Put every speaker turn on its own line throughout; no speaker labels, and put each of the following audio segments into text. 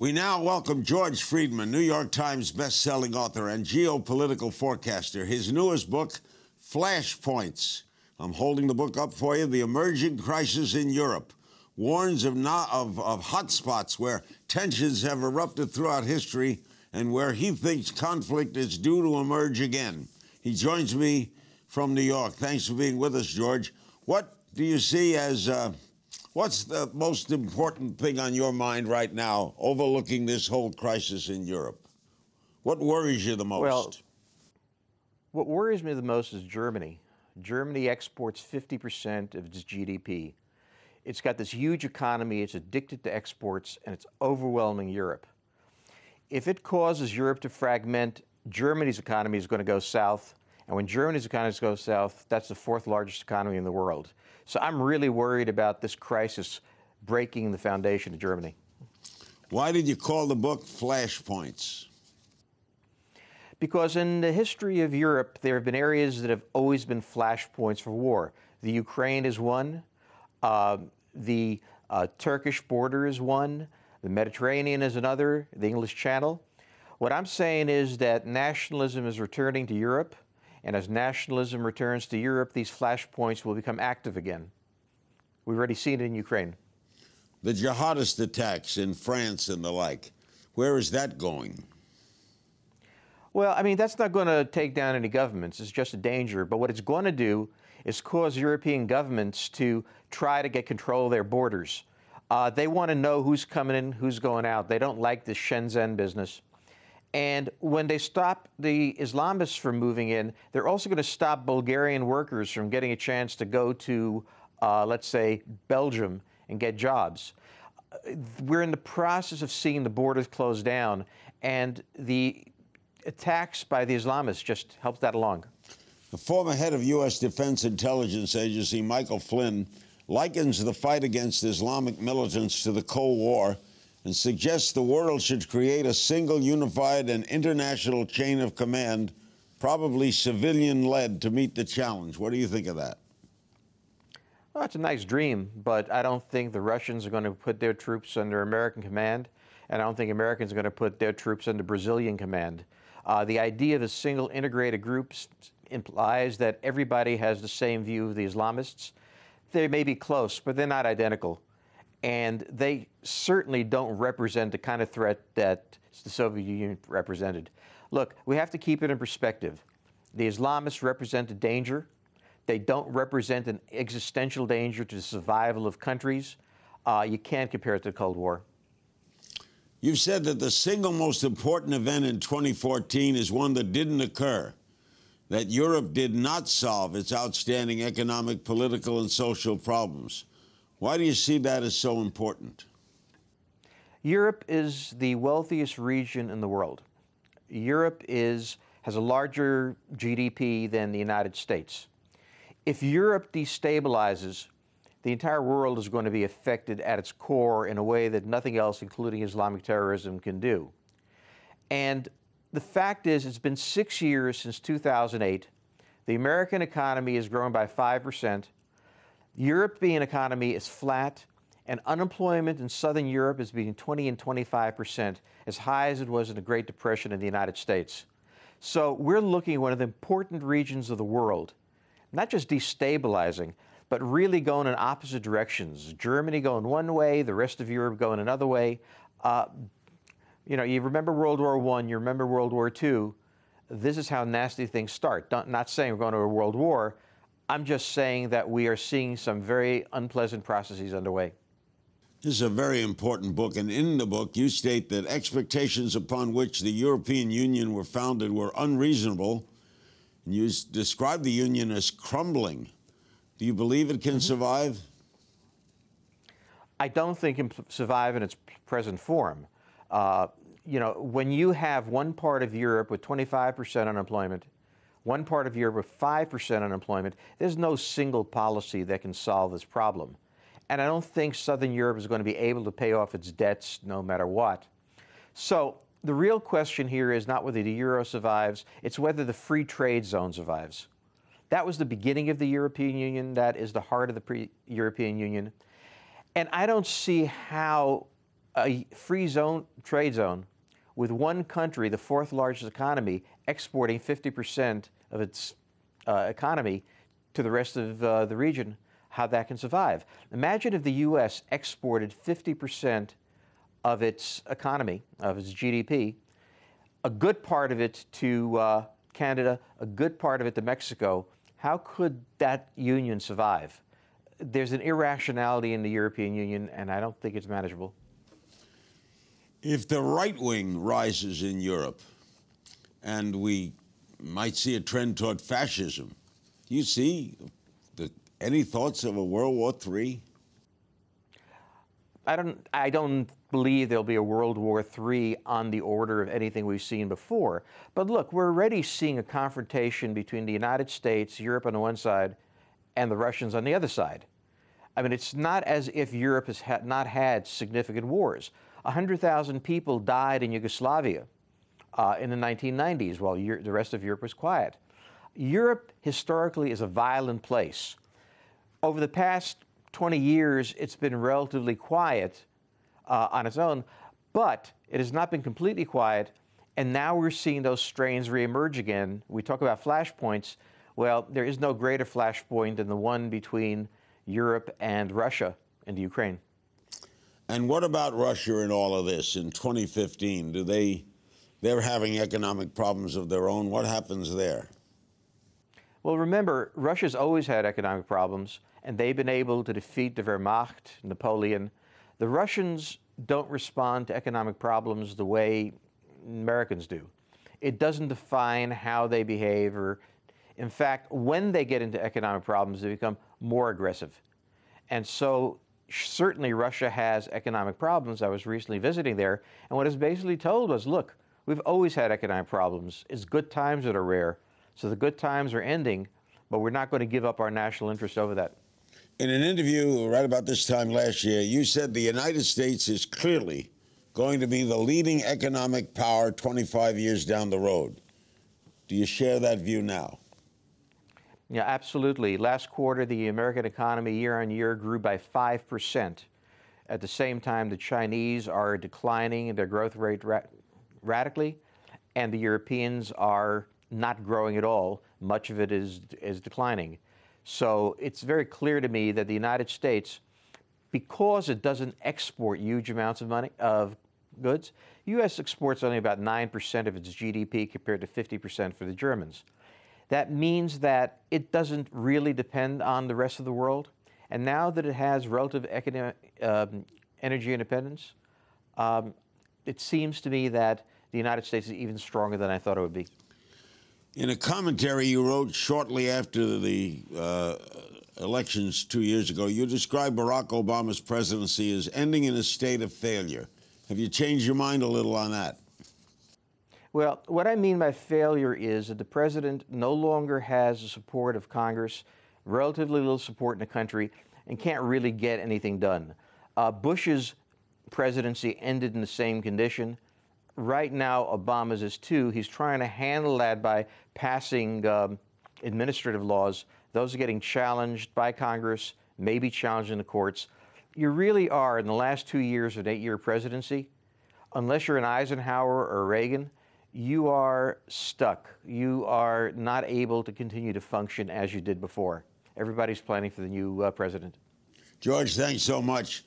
We now welcome George Friedman, New York Times best-selling author and geopolitical forecaster. His newest book, Flashpoints. I'm holding the book up for you. The emerging crisis in Europe warns of, not, of, of hotspots where tensions have erupted throughout history and where he thinks conflict is due to emerge again. He joins me from New York. Thanks for being with us, George. What do you see as uh, what's the most important thing on your mind right now, overlooking this whole crisis in Europe? What worries you the most?
Well, what worries me the most is Germany. Germany exports 50% of its GDP. It's got this huge economy, it's addicted to exports, and it's overwhelming Europe. If it causes Europe to fragment, Germany's economy is going to go south. And when Germany's economy goes south, that's the fourth largest economy in the world. So I'm really worried about this crisis breaking the foundation of Germany.
Why did you call the book Flashpoints?
Because in the history of Europe, there have been areas that have always been flashpoints for war. The Ukraine is one, uh, the uh, Turkish border is one, the Mediterranean is another, the English Channel. What I'm saying is that nationalism is returning to Europe, and as nationalism returns to Europe, these flashpoints will become active again. We've already seen it in Ukraine.
The jihadist attacks in France and the like, where is that going?
Well, I mean, that's not going to take down any governments. It's just a danger. But what it's going to do is cause European governments to try to get control of their borders. Uh, they want to know who's coming in, who's going out. They don't like this Schengen business. And when they stop the Islamists from moving in, they're also going to stop Bulgarian workers from getting a chance to go to, uh, let's say, Belgium and get jobs. We're in the process of seeing the borders close down, and the attacks by the Islamists just helps that along.
The former head of U.S. Defense Intelligence Agency, Michael Flynn, likens the fight against Islamic militants to the Cold War and suggests the world should create a single unified and international chain of command, probably civilian led, to meet the challenge. What do you think of that?
Well, it's a nice dream, but I don't think the Russians are going to put their troops under American command, and I don't think Americans are going to put their troops under Brazilian command. Uh, the idea of a single integrated group implies that everybody has the same view of the Islamists. They may be close, but they're not identical. And they certainly don't represent the kind of threat that the Soviet Union represented. Look, we have to keep it in perspective. The Islamists represent a danger. They don't represent an existential danger to the survival of countries. Uh, you can't compare it to the Cold War.
You've said that the single most important event in 2014 is one that didn't occur, that Europe did not solve its outstanding economic, political, and social problems. Why do you see that as so important?
Europe is the wealthiest region in the world. Europe is, has a larger GDP than the United States. If Europe destabilizes, the entire world is going to be affected at its core in a way that nothing else, including Islamic terrorism, can do. And the fact is, it's been six years since 2008. The American economy has grown by 5%. European economy is flat, and unemployment in Southern Europe is between 20 and 25%, as high as it was in the Great Depression in the United States. So we're looking at one of the important regions of the world, not just destabilizing, but really going in opposite directions. Germany going one way, the rest of Europe going another way. Uh, you know, you remember World War One, you remember World War Two. This is how nasty things start. Don't, not saying we're going to a world war. I'm just saying that we are seeing some very unpleasant processes underway.
This is a very important book, and in the book, you state that expectations upon which the European Union were founded were unreasonable. And you describe the Union as crumbling. Do you believe it can mm-hmm. survive?
I don't think it can survive in its present form. Uh, you know, when you have one part of Europe with 25% unemployment, one part of Europe with 5% unemployment, there's no single policy that can solve this problem. And I don't think Southern Europe is going to be able to pay off its debts no matter what. So the real question here is not whether the euro survives, it's whether the free trade zone survives. That was the beginning of the European Union. That is the heart of the European Union. And I don't see how a free zone, trade zone, with one country, the fourth largest economy, exporting 50% of its uh, economy to the rest of uh, the region, how that can survive. Imagine if the U.S. exported 50% of its economy, of its GDP, a good part of it to uh, Canada, a good part of it to Mexico. How could that union survive? There's an irrationality in the European Union, and I don't think it's manageable.
If the right wing rises in Europe and we might see a trend toward fascism, do you see the, any thoughts of a World War III?
I don't, I don't believe there'll be a World War III on the order of anything we've seen before. But look, we're already seeing a confrontation between the United States, Europe on the one side, and the Russians on the other side. I mean, it's not as if Europe has ha- not had significant wars. 100,000 people died in Yugoslavia uh, in the 1990s while Euro- the rest of Europe was quiet. Europe historically is a violent place. Over the past 20 years, it's been relatively quiet uh, on its own, but it has not been completely quiet. And now we're seeing those strains reemerge again. We talk about flashpoints. Well, there is no greater flashpoint than the one between Europe and Russia and Ukraine.
And what about Russia in all of this in 2015? Do they they're having economic problems of their own? What happens there?
Well, remember, Russia's always had economic problems, and they've been able to defeat the Wehrmacht, Napoleon. The Russians don't respond to economic problems the way Americans do. It doesn't define how they behave, or, in fact, when they get into economic problems, they become more aggressive. And so, certainly, Russia has economic problems. I was recently visiting there, and what is basically told was look, we've always had economic problems. It's good times that are rare. So the good times are ending, but we're not going to give up our national interest over that.
In an interview right about this time last year, you said the United States is clearly going to be the leading economic power 25 years down the road. Do you share that view now?
Yeah, absolutely. Last quarter, the American economy year on year grew by 5%. At the same time, the Chinese are declining their growth rate ra- radically, and the Europeans are not growing at all. Much of it is, is declining. So it's very clear to me that the United States, because it doesn't export huge amounts of money of goods, U.S. exports only about 9% of its GDP compared to 50% for the Germans. That means that it doesn't really depend on the rest of the world. And now that it has relative economic, um, energy independence, um, it seems to me that the United States is even stronger than I thought it would be.
In a commentary you wrote shortly after the uh, elections two years ago, you described Barack Obama's presidency as ending in a state of failure. Have you changed your mind a little on that?
Well, what I mean by failure is that the president no longer has the support of Congress, relatively little support in the country, and can't really get anything done. Uh, Bush's presidency ended in the same condition. Right now, Obama's is too. He's trying to handle that by passing um, administrative laws. Those are getting challenged by Congress, maybe challenged in the courts. You really are, in the last two years of an eight year presidency, unless you're an Eisenhower or Reagan, you are stuck. You are not able to continue to function as you did before. Everybody's planning for the new uh, president.
George, thanks so much.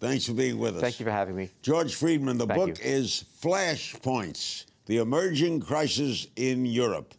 Thanks for being with us.
Thank you for having me.
George Friedman, the
Thank
book
you.
is Flashpoints The Emerging Crisis in Europe.